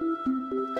Música